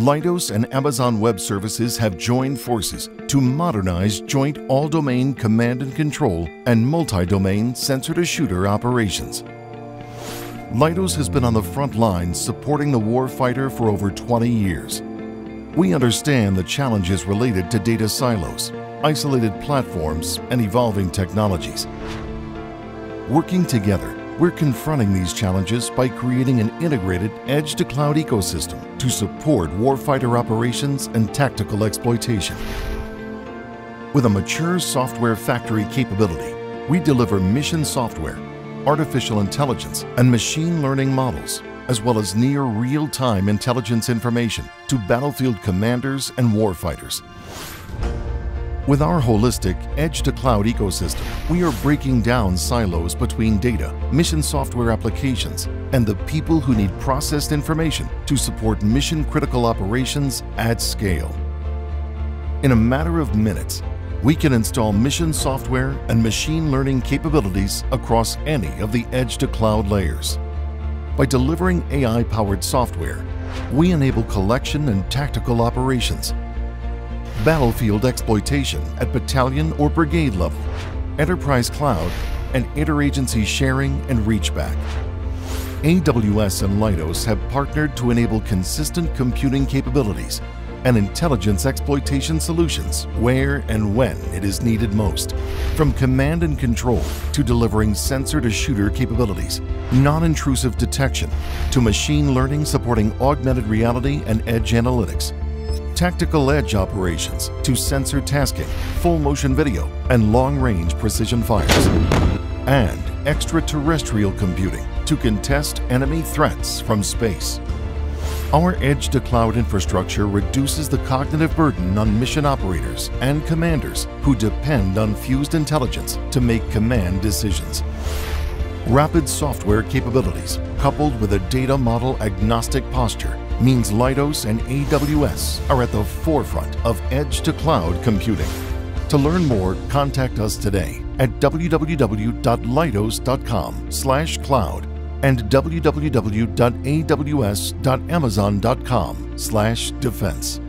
Leidos and Amazon Web Services have joined forces to modernize joint all-domain command and control and multi-domain sensor-to-shooter operations. Leidos has been on the front lines supporting the warfighter for over 20 years. We understand the challenges related to data silos, isolated platforms, and evolving technologies. Working together, we're confronting these challenges by creating an integrated edge-to-cloud ecosystem to support warfighter operations and tactical exploitation. With a mature software factory capability, we deliver mission software, artificial intelligence, and machine learning models, as well as near real-time intelligence information to battlefield commanders and warfighters. With our holistic edge-to-cloud ecosystem, we are breaking down silos between data, mission software applications, and the people who need processed information to support mission-critical operations at scale. In a matter of minutes, we can install mission software and machine learning capabilities across any of the edge-to-cloud layers. By delivering AI-powered software, we enable collection and tactical operations battlefield exploitation at battalion or brigade level, enterprise cloud, and interagency sharing and reachback. AWS and Leidos have partnered to enable consistent computing capabilities and intelligence exploitation solutions where and when it is needed most. From command and control to delivering sensor-to-shooter capabilities, non-intrusive detection to machine learning supporting augmented reality and edge analytics, tactical edge operations to sensor tasking, full motion video, and long-range precision fires. And extraterrestrial computing to contest enemy threats from space. Our edge-to-cloud infrastructure reduces the cognitive burden on mission operators and commanders who depend on fused intelligence to make command decisions. Rapid software capabilities, coupled with a data model agnostic posture, means Leidos and AWS are at the forefront of edge-to-cloud computing. To learn more, contact us today at www.leidos.com/cloud and www.aws.amazon.com/defense.